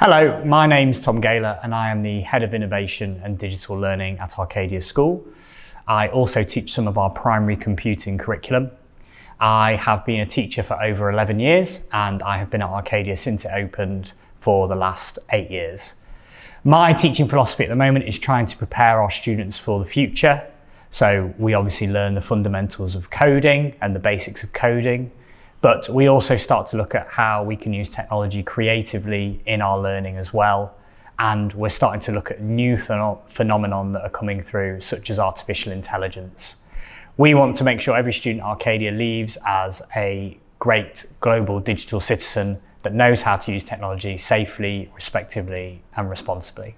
Hello, my name's Tom Gayler and I am the Head of Innovation and Digital Learning at Arcadia School. I also teach some of our primary computing curriculum. I have been a teacher for over 11 years and I have been at Arcadia since it opened for the last eight years. My teaching philosophy at the moment is trying to prepare our students for the future. So we obviously learn the fundamentals of coding and the basics of coding. But we also start to look at how we can use technology creatively in our learning as well. And we're starting to look at new phenom- phenomenon that are coming through, such as artificial intelligence. We want to make sure every student Arcadia leaves as a great global digital citizen that knows how to use technology safely, respectively, and responsibly.